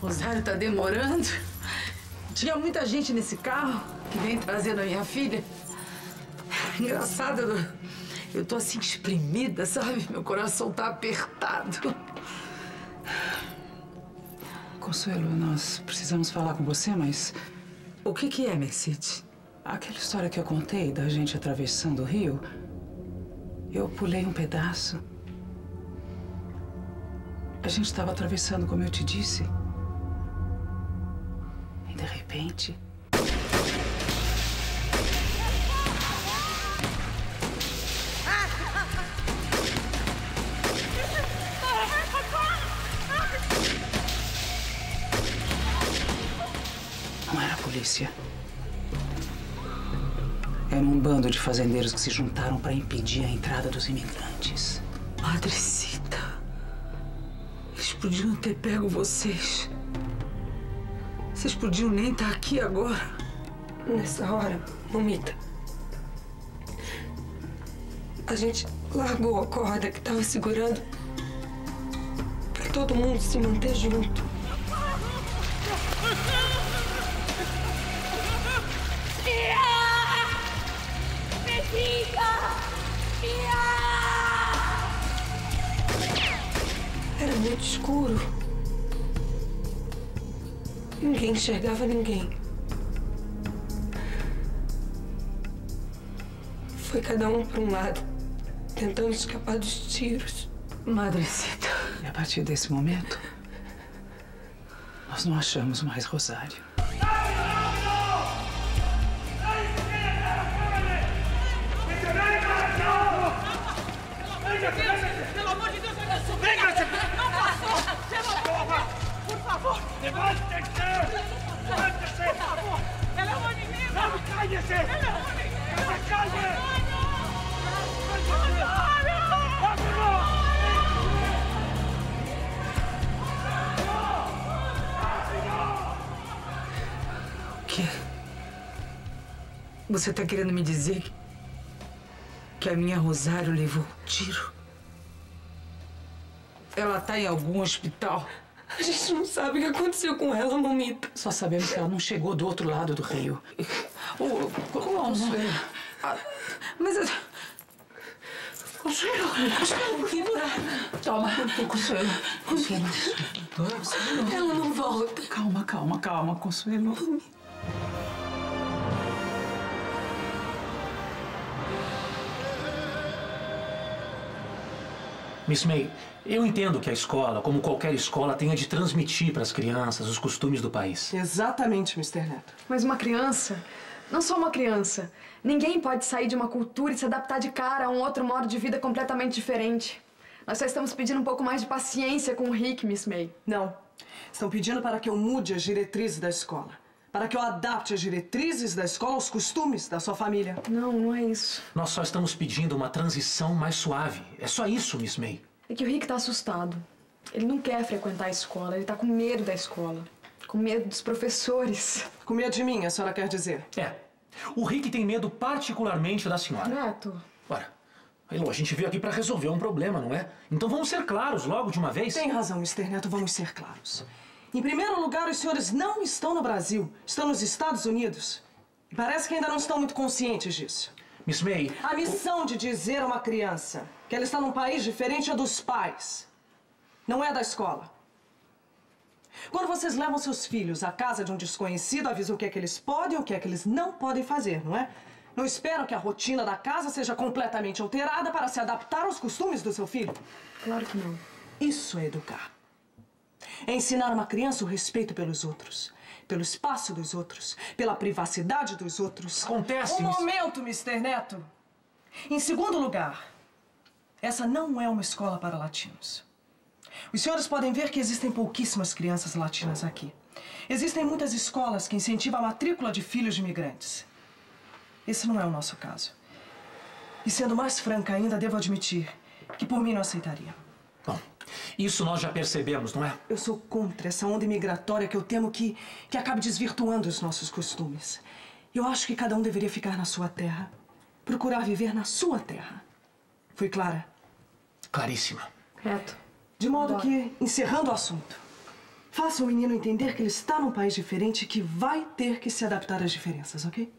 Rosário tá demorando. Tinha muita gente nesse carro que vem trazendo a minha filha. Engraçado, eu, eu tô assim exprimida, sabe? Meu coração tá apertado. Consuelo, nós precisamos falar com você, mas O que que é, Mercedes? aquela história que eu contei da gente atravessando o rio, eu pulei um pedaço. A gente estava atravessando, como eu te disse. Não era a polícia. Era um bando de fazendeiros que se juntaram para impedir a entrada dos imigrantes. Madrecita. Eles podiam ter pego vocês. Vocês podiam nem estar aqui agora. Nessa hora, mamita, a gente largou a corda que tava segurando pra todo mundo se manter junto. Era muito escuro. Ninguém enxergava ninguém. Foi cada um para um lado, tentando escapar dos tiros. Madrecita. E a partir desse momento, nós não achamos mais Rosário. Você tá querendo me dizer que, que a minha Rosário levou um tiro? Ela tá em algum hospital? A gente não sabe o que aconteceu com ela, mamita. Só sabemos que ela não chegou do outro lado do rio. Ô, Como? Ah, Mas... eu- Consuelo, Consuelo, Toma, Consuelo. Consuelo. Ela não volta. Calma, calma, calma, Consuelo. Miss May, eu entendo que a escola, como qualquer escola, tenha de transmitir para as crianças os costumes do país. Exatamente, Mr. Neto. Mas uma criança, não só uma criança, ninguém pode sair de uma cultura e se adaptar de cara a um outro modo de vida completamente diferente. Nós só estamos pedindo um pouco mais de paciência com o Rick, Miss May. Não. Estão pedindo para que eu mude as diretrizes da escola. Para que eu adapte as diretrizes da escola aos costumes da sua família. Não, não é isso. Nós só estamos pedindo uma transição mais suave. É só isso, Miss May. É que o Rick tá assustado. Ele não quer frequentar a escola, ele tá com medo da escola. Com medo dos professores. Com medo de mim, a senhora quer dizer? É. O Rick tem medo particularmente da senhora. Neto, Ora, Elo, a gente veio aqui para resolver um problema, não é? Então vamos ser claros logo de uma vez. Tem razão, Mr. Neto, vamos ser claros. Em primeiro lugar, os senhores não estão no Brasil, estão nos Estados Unidos. E parece que ainda não estão muito conscientes disso. Miss May, A missão de dizer a uma criança que ela está num país diferente é dos pais, não é da escola. Quando vocês levam seus filhos à casa de um desconhecido, avisam o que é que eles podem e o que é que eles não podem fazer, não é? Não esperam que a rotina da casa seja completamente alterada para se adaptar aos costumes do seu filho. claro que não. Isso é educar. É ensinar uma criança o respeito pelos outros, pelo espaço dos outros, pela privacidade dos outros. Acontece, Um momento, Mr. Neto. Em segundo lugar, essa não é uma escola para latinos. Os senhores podem ver que existem pouquíssimas crianças latinas aqui. Existem muitas escolas que incentivam a matrícula de filhos de imigrantes. Esse não é o nosso caso. E sendo mais franca ainda, devo admitir que por mim não aceitaria. Bom, isso nós já percebemos, não é? Eu sou contra essa onda imigratória que eu temo que, que acabe desvirtuando os nossos costumes. Eu acho que cada um deveria ficar na sua terra, procurar viver na sua terra. Fui clara? Claríssima. Neto, De modo que, encerrando o assunto, Faça o menino entender que ele está num país diferente e que vai ter que se adaptar às diferenças, ok?